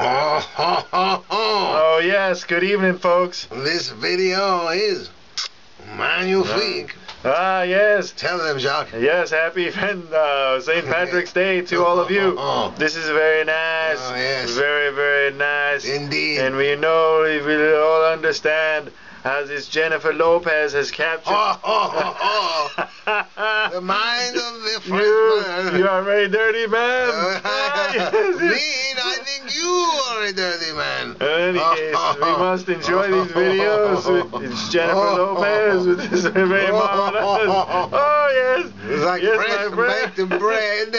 Oh, ho, ho, ho. Oh yes, good evening, folks. This video is magnifique. Ah yes, Tell them, Jacques. yes. Happy uh, St. Patrick's Day to all of you. Oh. This is very nice. Oh, yes. Very very nice. Indeed. And we know we will all understand how this Jennifer Lopez has captured. Oh, oh, oh, oh. The mind of the French you, man. you are a very dirty man. Uh, Ah, yes. mean, I think you a dirty man. In any case, we must enjoy these videos with it's Jennifer Lopez with this very marvelous. Oh yes, It's like yes, my friend. baked bread.